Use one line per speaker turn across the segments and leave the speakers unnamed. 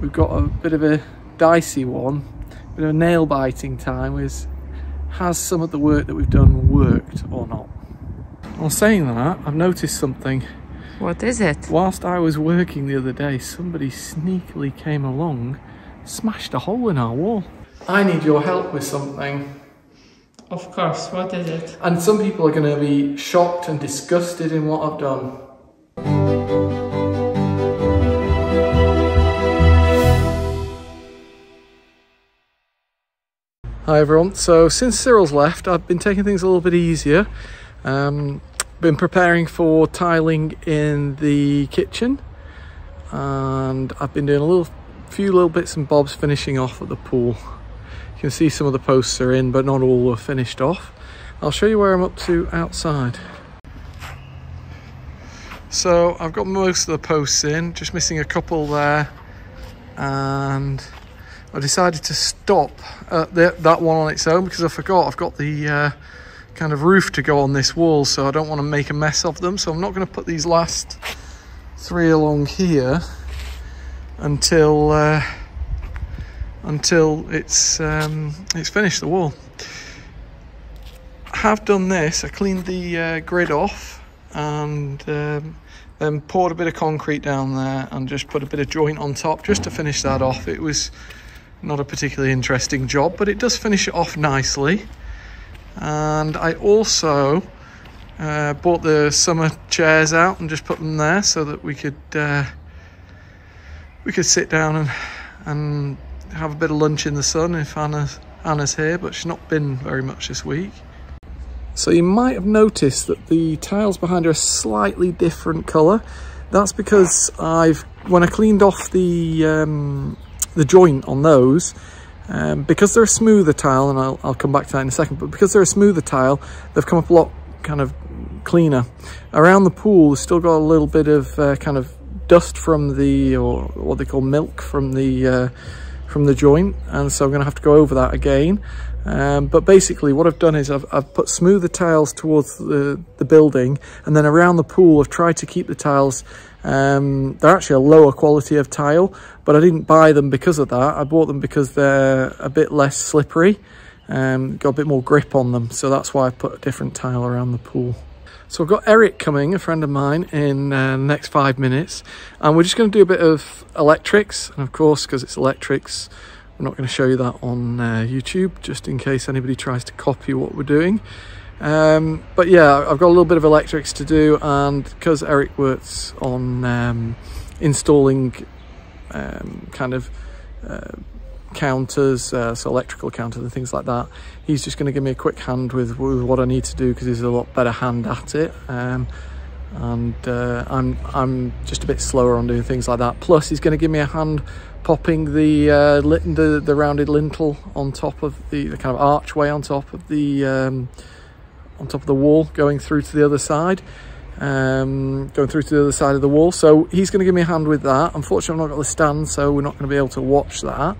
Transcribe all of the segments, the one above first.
we've got a bit of a dicey one, a bit of a nail biting time is has some of the work that we've done worked or not? Well saying that, I've noticed something.
What is it?
Whilst I was working the other day, somebody sneakily came along, smashed a hole in our wall. I need your help with something.
Of course, what is it?
And some people are going to be shocked and disgusted in what I've done. Hi everyone. So since Cyril's left, I've been taking things a little bit easier. Um, been preparing for tiling in the kitchen, and I've been doing a little, few little bits and bobs finishing off at the pool. You can see some of the posts are in, but not all are finished off. I'll show you where I'm up to outside. So I've got most of the posts in, just missing a couple there, and I decided to stop the, that one on its own because I forgot I've got the uh, kind of roof to go on this wall, so I don't want to make a mess of them. So I'm not going to put these last three along here until uh, until it's um, it's finished the wall. I have done this. I cleaned the uh, grid off and um, then poured a bit of concrete down there and just put a bit of joint on top just to finish that off. It was not a particularly interesting job, but it does finish it off nicely. And I also uh, bought the summer chairs out and just put them there so that we could uh, we could sit down and and have a bit of lunch in the sun if Anna's, Anna's here, but she's not been very much this week. So you might have noticed that the tiles behind her are slightly different colour. That's because I've, when I cleaned off the um, the joint on those, um, because they're a smoother tile, and I'll, I'll come back to that in a second, but because they're a smoother tile, they've come up a lot kind of cleaner. Around the pool, still got a little bit of uh, kind of dust from the, or what they call milk from the, uh, from the joint, and so I'm going to have to go over that again. Um, but basically what I've done is I've, I've put smoother tiles towards the, the building and then around the pool I've tried to keep the tiles um, they're actually a lower quality of tile, but I didn't buy them because of that. I bought them because they're a bit less slippery, um, got a bit more grip on them. So that's why I put a different tile around the pool. So I've got Eric coming, a friend of mine, in uh, the next five minutes. And we're just going to do a bit of electrics. And of course, because it's electrics, I'm not going to show you that on uh, YouTube, just in case anybody tries to copy what we're doing. Um, but yeah, I've got a little bit of electrics to do, and because Eric works on um, installing um, kind of uh, counters, uh, so electrical counters and things like that, he's just going to give me a quick hand with, with what I need to do because he's a lot better hand at it. Um, and uh, I'm I'm just a bit slower on doing things like that. Plus, he's going to give me a hand popping the uh, the, the rounded lintel on top of the, the kind of archway on top of the um, on top of the wall going through to the other side. Um, going through to the other side of the wall. So he's going to give me a hand with that. Unfortunately I've not got the stand so we're not going to be able to watch that.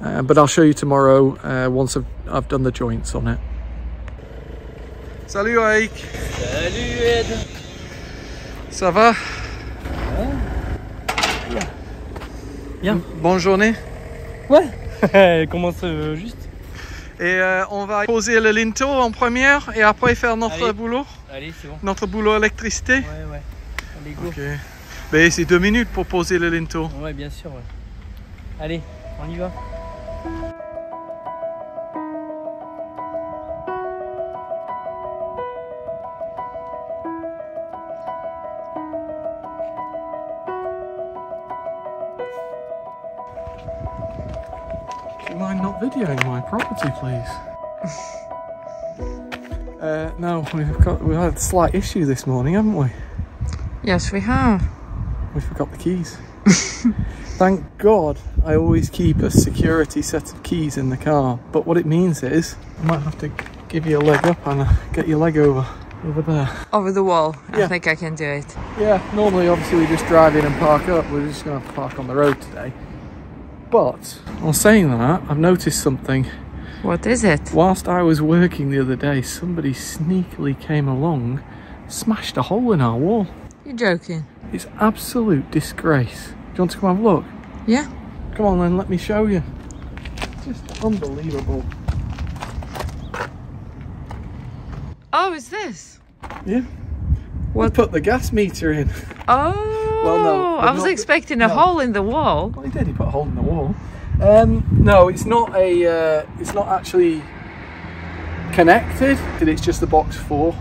Uh, but I'll show you tomorrow uh, once I've, I've done the joints on it. Salut Aïk
Salut Ed.
Ça va?
Bien.
Bonne journée.
Ouais. Elle commence euh, juste.
Et euh, on va poser le linteau en première et après faire notre
Allez.
boulot,
Allez, c'est bon.
notre boulot électricité.
Ouais, ouais. Allez, go.
Ok. Ben, c'est deux minutes pour poser le linteau.
Ouais, bien sûr, ouais. Allez, on y va.
Property, please? uh, no, we've got we had a slight issue this morning, haven't we?
Yes, we have.
We forgot the keys. Thank God I always keep a security set of keys in the car. But what it means is I might have to give you a leg up and uh, get your leg over over there.
Over the wall. I think I can do it.
Yeah, normally obviously we just drive in and park up. We're just gonna have to park on the road today. But on saying that, I've noticed something.
What is it?
Whilst I was working the other day, somebody sneakily came along, smashed a hole in our wall.
You're joking.
It's absolute disgrace. Do you want to come have a look?
Yeah.
Come on then, let me show you. Just unbelievable.
Oh, is this?
Yeah.
What?
Put the gas meter in.
Oh, well,
no,
I was expecting a
no.
hole in the wall.
Well, he did. He put a hole in the wall. Um, no, it's not a. Uh, it's not actually connected. It's just the box for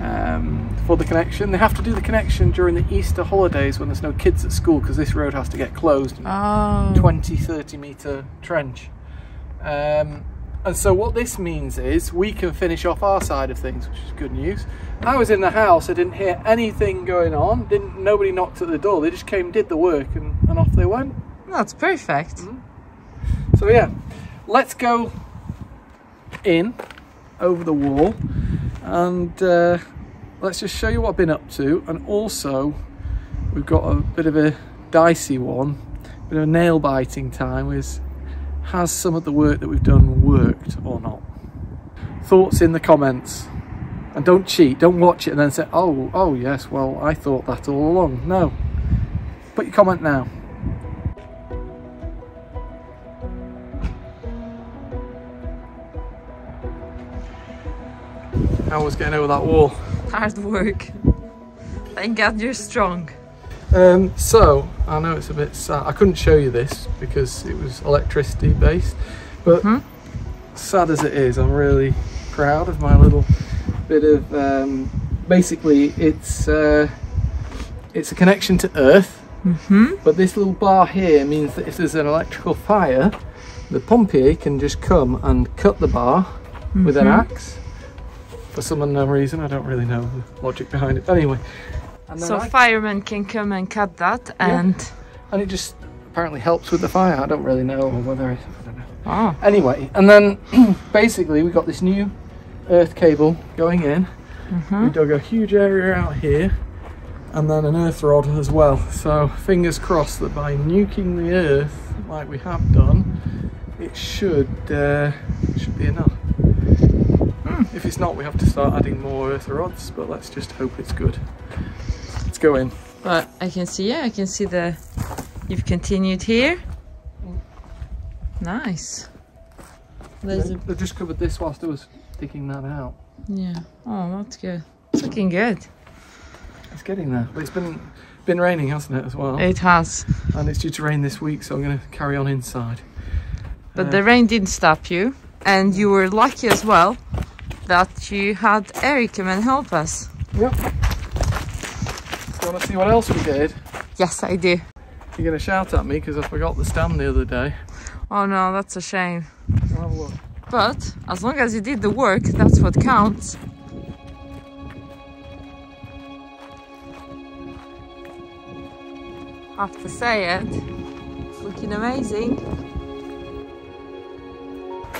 um, for the connection. They have to do the connection during the Easter holidays when there's no kids at school because this road has to get closed.
Oh.
20, 30 metre trench. Um, and so what this means is we can finish off our side of things, which is good news. I was in the house, I didn't hear anything going on, didn't nobody knocked at the door, they just came, did the work and, and off they went.
That's perfect.
So yeah, let's go in over the wall and uh, let's just show you what I've been up to and also we've got a bit of a dicey one, bit of a nail biting time is has some of the work that we've done worked or not? Thoughts in the comments. And don't cheat, don't watch it and then say, oh, oh yes, well I thought that all along. No. Put your comment now. Was getting over that wall?
Hard work. Thank God you're strong.
Um, so I know it's a bit sad. I couldn't show you this because it was electricity based, but
Mhm.
sad as it is, I'm really proud of my little bit of. Um, basically, it's uh, it's a connection to Earth,
Mm-hmm.
but this little bar here means that if there's an electrical fire, the pompier can just come and cut the bar with an
Mhm.
axe. For some unknown reason, I don't really know the logic behind it. Anyway, and then
So
I
firemen can come and cut that and
and it just apparently helps with the fire. I don't really know whether it, I don't know.
oh
Anyway, and then basically we got this new earth cable going in.
Mm-hmm.
We dug a huge area out here, and then an earth rod as well. So fingers crossed that by nuking the earth like we have done, it should uh, should be enough. If it's not, we have to start adding more earth rods. But let's just hope it's good. Let's go in.
but I can see yeah I can see the you've continued here. Nice. There's a,
They just covered this whilst I was digging that out.
yeah. Oh that's good. It's looking good.
It's getting there, but it's been been raining, hasn't it, as well?
It has.
and it's due to rain this week, so I'm going to carry on inside.
But
Uh,
the rain didn't stop you. And you were lucky as well that you had Eric come and help us.
Yep. Want to see what else we did?
Yes, I do.
You're going to shout at me because I forgot the stand the other day.
Oh no, that's a shame.
A.
But as long as you did the work, that's what counts. Have to say it. It's looking amazing.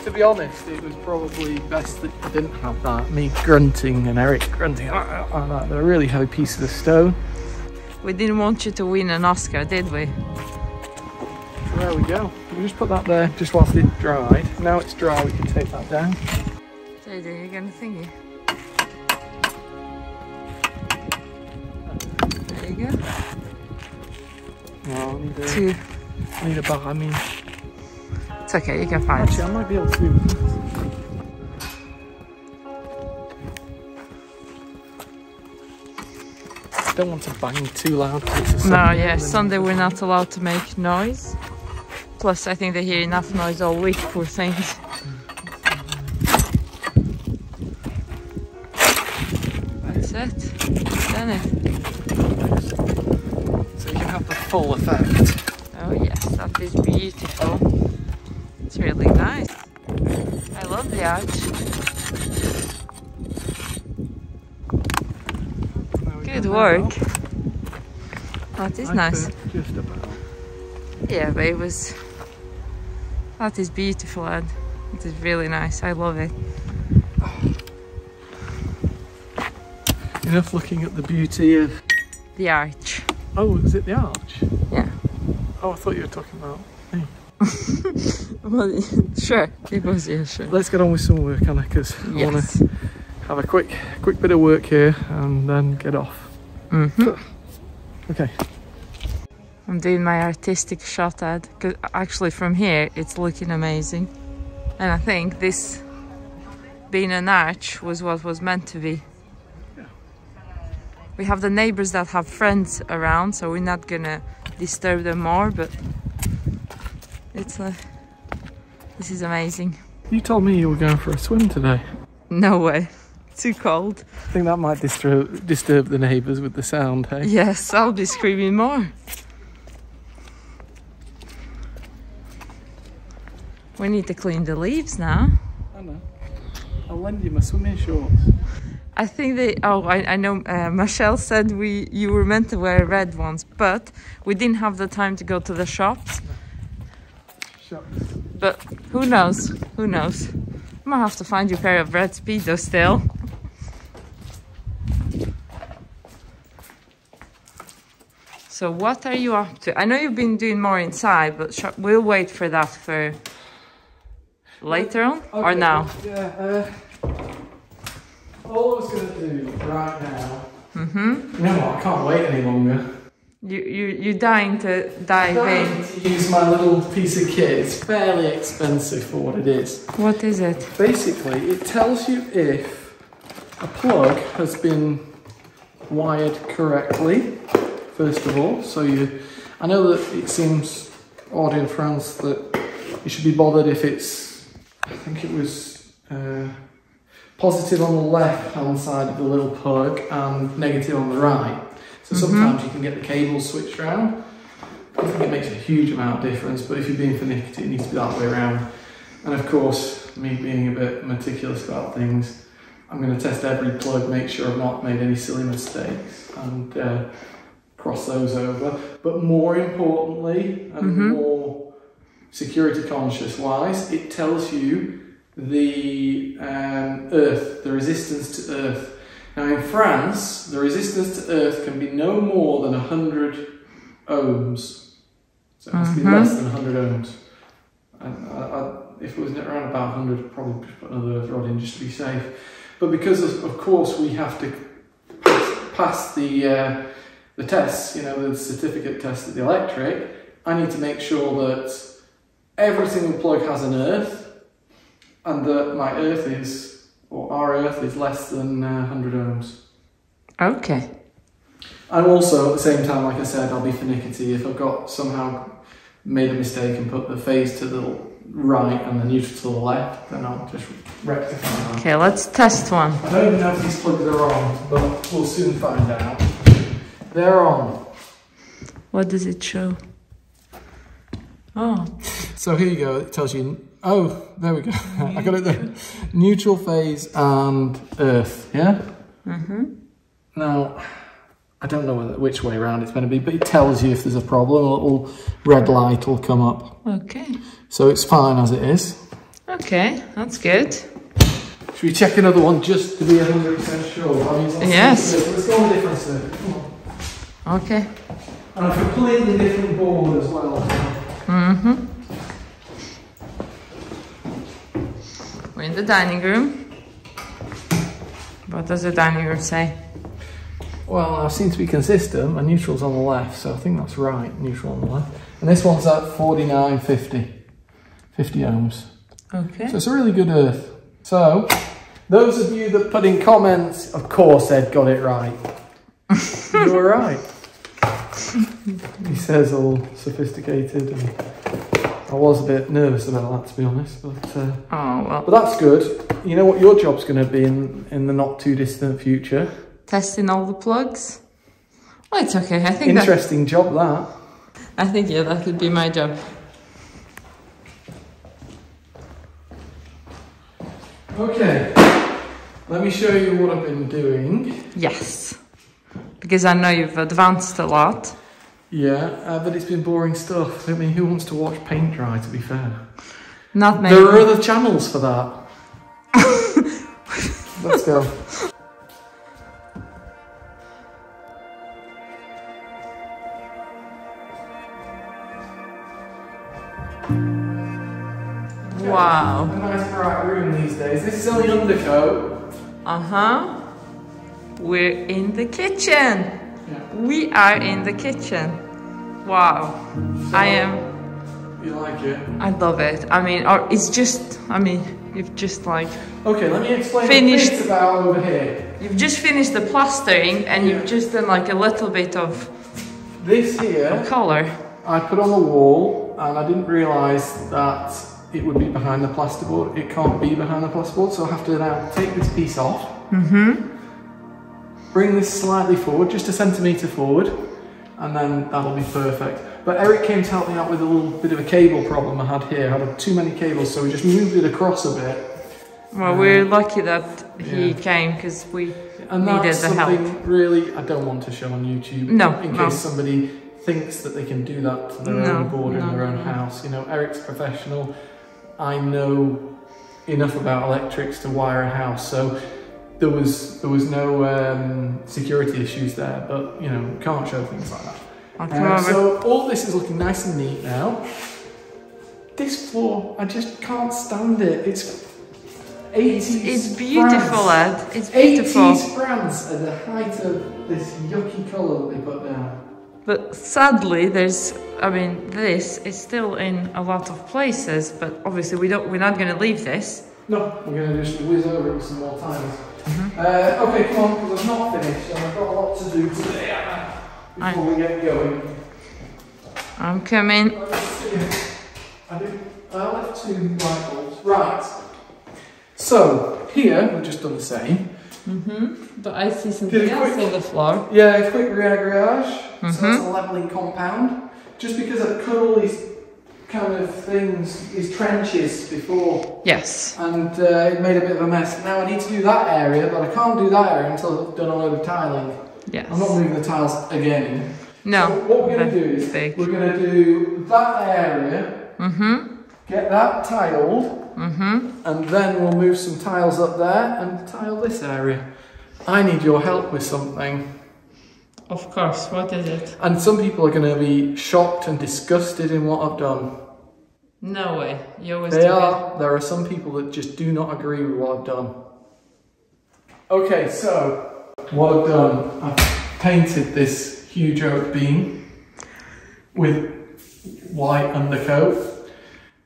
To be honest, it was probably best that you didn't have that. Me grunting and Eric grunting like that. They're really heavy pieces of stone.
We didn't want you to win an Oscar, did we?
There we go. We just put that there just whilst it dried. Now it's dry, we can take that down.
JJ, you're gonna thingy. There you go.
No, I need a,
Two.
I need a bar. I mean,
It's okay, you can find
actually, I might be able to do this. Don't want to bang too loud.
No,
Sunday
yeah, Sunday we're not allowed to make noise. Plus, I think they hear enough noise all week, poor things. That's it. Done it.
So you can have the full effect.
Oh yes, that is beautiful. It's really nice. I love the arch. Good work. That is nice.
Just about.
Yeah, but it was. That is beautiful, Ed. It is really nice. I love it.
Enough looking at the beauty of.
The arch.
Oh, is it the arch?
Yeah.
Oh, I thought you were talking about.
Well, sure. It was, yeah, sure.
Let's get on with some work, Anna, because I want to have a quick, quick bit of work here and then get off.
hmm
Okay.
I'm doing my artistic shot ad because actually from here it's looking amazing, and I think this being an arch was what was meant to be. We have the neighbors that have friends around, so we're not gonna disturb them more. But it's a this is amazing.
You told me you were going for a swim today.
No way, too cold.
I think that might disturb disturb the neighbours with the sound, hey?
Yes, I'll be screaming more. We need to clean the leaves now.
I know. I'll lend you my swimming shorts.
I think they. Oh, I, I know. Uh, Michelle said we you were meant to wear red ones, but we didn't have the time to go to the shops.
Shucks.
But who knows? Who knows? I might have to find you a pair of red speedos still. So what are you up to? I know you've been doing more inside, but sh- we'll wait for that for later on or now.
Yeah, uh, all I was going to do right now. Mm-hmm. You know what? I can't wait any longer.
You you you're dying to dive in.
To use my little piece of kit. It's fairly expensive for what it is.
What is it?
Basically, it tells you if a plug has been wired correctly, first of all. So you, I know that it seems odd in France that you should be bothered if it's, I think it was uh, positive on the left hand side of the little plug and negative on the right. So sometimes you can get the cable switched around. I think it makes a huge amount of difference, but if you're being finicky, it needs to be that way around. And of course, me being a bit meticulous about things, I'm going to test every plug, make sure I've not made any silly mistakes, and uh, cross those over. But more importantly, and more security conscious wise, it tells you the um, earth, the resistance to earth. Now in France, the resistance to earth can be no more than 100 ohms. So it has to be mm-hmm. less than 100 ohms. And I, I, if it was around about 100, I'd probably put another earth rod in just to be safe. But because of, of course we have to pass, pass the uh, the tests, you know, the certificate test at the electric, I need to make sure that every single plug has an earth, and that my earth is, or our earth is less than uh, 100 ohms.
Okay.
And also, at the same time, like I said, I'll be finicky. If I've got somehow made a mistake and put the phase to the right and the neutral to the left, then I'll just rectify that.
Okay, let's test one.
I don't even know if these plugs are on, but we'll soon find out. They're on.
What does it show? Oh,
So here you go. It tells you. Oh, there we go. I got it there. Neutral phase and Earth. Yeah. Mm-hmm. Now, I don't know whether, which way around it's going to be, but it tells you if there's a problem. A little red light will come up.
okay.
So it's fine as it is.
Okay, that's good.
Should we check another one just to be 100% sure? I mean,
Yes.
Let's go on a different circuit. Come on.
Okay.
And a completely different board as well.
Mm-hmm. We're in the dining room. What does the dining room say?
Well, I seem to be consistent. My neutral's on the left, so I think that's right. Neutral on the left. And this one's at 49.50. 50 ohms.
Okay.
So it's a really good earth. So, those of you that put in comments, of course they've got it right. you were right. he says all sophisticated and I was a bit nervous about that to be honest, but uh,
Oh well.
but that's good. You know what your job's going to be in in the not too distant future.
Testing all the plugs. Well, it's okay. I think that.
Interesting job that.
I think yeah, that could be my job.
Okay, let me show you what I've been doing.
Yes. Because I know you've advanced a lot.
Yeah, uh, but it's been boring stuff. I mean, who wants to watch paint dry? To be fair.
Not many.
There are other channels for that. Let's go.
Wow.
A nice bright room these days. This is only undercoat.
Uh huh. We're in the kitchen. We are in the kitchen. Wow. I am.
You like it?
I love it. I mean, or it's just. I mean, you've just like
Okay, let me explain
Finished.
the about over here.
you've just finished the plastering and
Yeah.
you've just done like a little bit of
This here,
color.
I put on the wall, and I didn't realise that it would be behind the plasterboard. It can't be behind the plasterboard, so I have to now take this piece off. Mm-hmm. Bring this slightly forward, just a centimetre forward, and then that'll be perfect. But Eric came to help me out with a little bit of a cable problem I had here. I had too many cables, so we just moved it across a bit.
Well, we're um, lucky that he
Yeah.
came because we
And
needed the help.
something really I don't want to show on YouTube.
No,
In
no.
case somebody thinks that they can do that to their
No,
own board in their own
no.
house. You know, Eric's professional. I know enough about electrics to wire a house, so there was there was no um, security issues there. But you know, can't show things like that. Uh, so all this is looking nice and neat now. This floor, I just can't stand it. It's 80s
It's beautiful. Ed. It's beautiful.
80s France at the height of this yucky colour that they put down.
But sadly, there's. I mean, this is still in a lot of places. But obviously, we don't. We're not going to leave this.
No, we're going to just whiz over it some more times.
Mm-hmm.
Uh, okay, come on, because I'm not finished and I've got a lot to do today before we get going.
I'm coming.
I did. I left two light bulbs. Right. So here we've just done the same.
But I see
something else quick-
on the floor.
Yeah, a quick ragréage. So
Mm-hmm.
that's a leveling compound. Just because I've cut all these kind of things, these trenches before,
Yes.
and uh, it made a bit of a mess. Now I need to do that area, but I can't do that area until I've done a load of tiling.
Yes.
I'm not moving the tiles again.
No.
So what we're going to do is
big.
we're going to do that area,
Mm-hmm.
get that tiled,
Mm-hmm.
and then we'll move some tiles up there and tile this area. I need your help with something.
Of course. What is it?
And some people are going to be shocked and disgusted in what I've done.
No way. You always
They
do
are. There are some people that just do not agree with what I've done. Okay, so what I've done, I've painted this huge oak beam with white undercoat.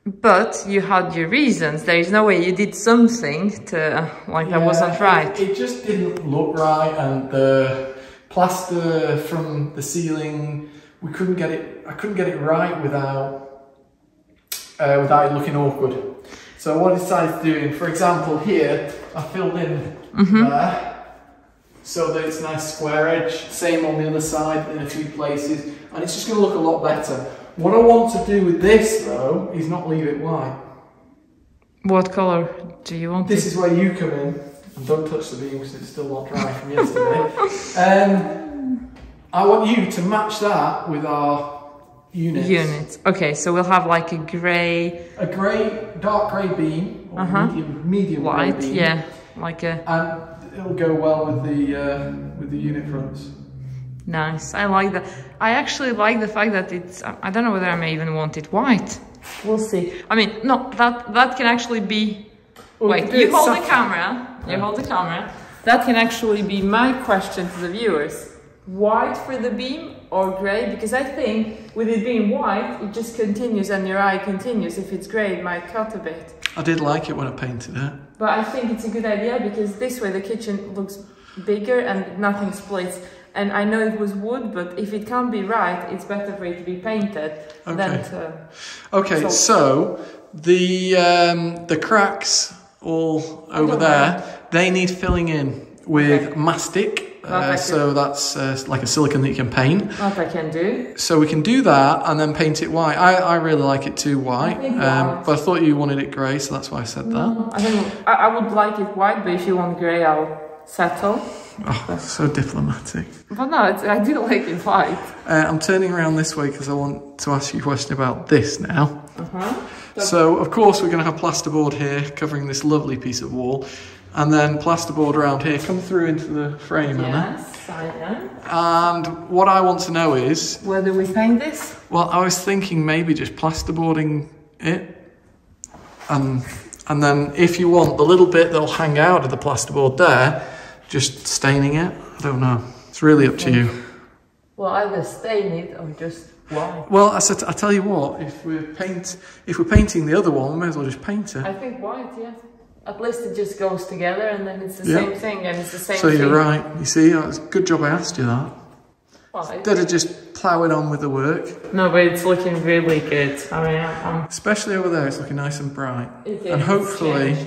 But you had your reasons. There is no way you did something to like that wasn't right.
It, it just didn't look right, and the plaster from the ceiling, we couldn't get it. I couldn't get it right without uh, without it looking awkward. So what I decided to do, for example, here I filled in there, so that it's a nice square edge. Same on the other side in a few places, and it's just going to look a lot better. What I want to do with this though is not leave it white.
What color do you want?
This is where you come in. And don't touch the beam because it's still not dry from yesterday. um, I want you to match that with our units.
Units. Okay, so we'll have like a grey,
A grey, dark grey beam, or
Uh-huh.
medium, medium grey
white.
beam,
Yeah, like a
and it'll go well with the uh, with the unit fronts.
nice. I like that. I actually like the fact that it's. I I don't know whether I may even want it white. We'll see. I mean, no, that that can actually be.
Well,
Wait, you hold the
satin.
camera. You hold the camera. That can actually be my question to the viewers. White for the beam or grey? Because I think with it being white, it just continues and your eye continues. If it's grey, it might cut a bit.
I did like it when I painted it.
But I think it's a good idea because this way the kitchen looks bigger and nothing splits. And I know it was wood, but if it can't be right, it's better for it to be painted than
Okay.
to.
Okay,
So-
so, the um, the cracks all over there, they need filling in with
Okay.
mastic. Uh, so that's uh, like a silicone that you can paint.
What I can do.
So we can do that and then paint it white. I, I really like it too white, um, but I thought you wanted it grey, so that's why I said that.
I think I, I would like it white, but if you want grey, I'll settle.
Oh, so diplomatic.
But no, it's, I do like it white.
Uh, I'm turning around this way because I want to ask you a question about this now.
Uh-huh.
So, of course, we're going to have plasterboard here covering this lovely piece of wall, and then plasterboard around here. Come through into the frame, Anna.
Yes, I am.
And what I want to know is,
Whether we paint this?
well, I was thinking maybe just plasterboarding it, and and then if you want the little bit that'll hang out of the plasterboard there, just staining it. I don't know. It's really up to you.
Well, either stain it or just Why?
Well, I said, I tell you what, if we're paint, if we're painting the other one, we may as well just paint it.
I think white, yeah. At least it just goes together and then it's the
Yeah.
same thing and it's the same
So
thing.
you're right. You see, it's a good job I asked you that.
Well,
Instead of just ploughing on with the work,
No, but it's looking really good. I mean, I'm, I'm
especially over there, it's looking nice and bright.
it is,
And hopefully,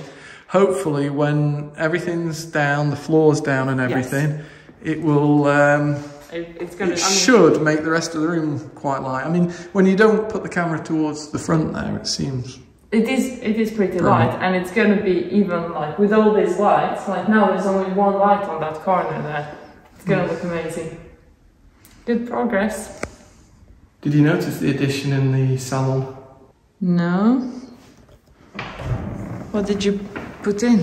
hopefully, when everything's down, the floor's down, and everything, it will. Um,
It, it's gonna.
it
I mean,
should make the rest of the room quite light. I mean, when you don't put the camera towards the front there, it seems.
It is. It is pretty
Right.
light, and it's gonna be even like with all these lights. Like now, there's only one light on that corner there. It's gonna hmm. look amazing. Good progress.
Did you notice the addition in the salon?
No. What did you put in?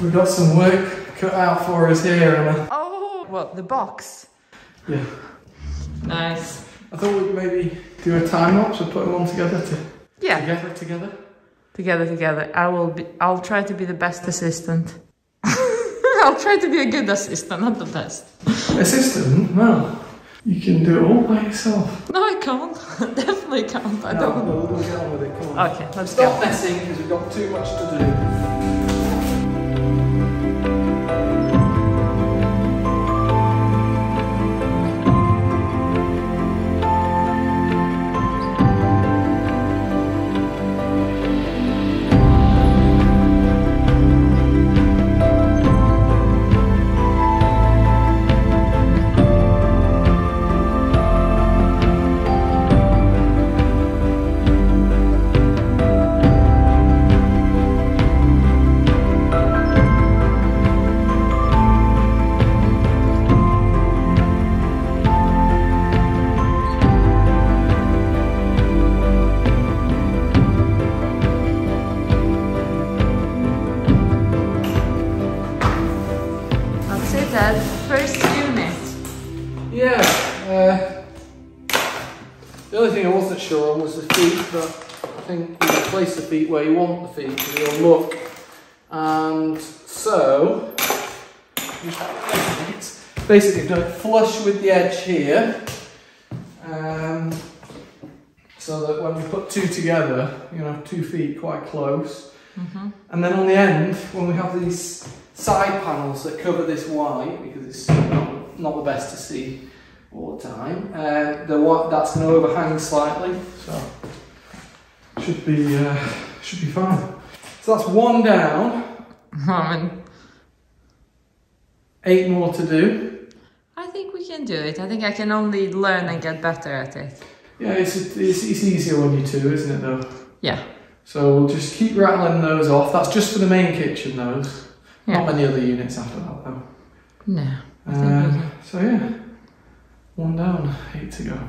We've got some work cut out for us here, Emma.
Oh, what the box?
Yeah.
Nice.
I thought we'd maybe do a time lapse and put them all together to,
Yeah.
together together.
Together, together. I will be. I'll try to be the best assistant. I'll try to be a good assistant, not the best.
Assistant? No. you can do it all by yourself.
No, I can't. Definitely can't. I
No,
don't.
no, we'll get on with it. Come on.
Okay, let's
Stop
go.
messing because we've got too much to do. But I think you can place the feet where you want the feet for your look. And so, basically do it flush with the edge here. Um, so that when we put two together, you know, two feet quite close. And then on the end, when we have these side panels that cover this white, because it's not, not the best to see all the time, uh, the that's going to overhang slightly, so should be uh, should be fine. So that's one down,
I mean,
eight more to do.
I think we can do it. I think I can only learn and get better at it.
Yeah, it's, it's, it's easier when you two, isn't it though?
Yeah.
So we'll just keep rattling those off. That's just for the main kitchen, those.
Yeah.
Not many other units after that though.
No.
Uh, so yeah, one down, eight to go.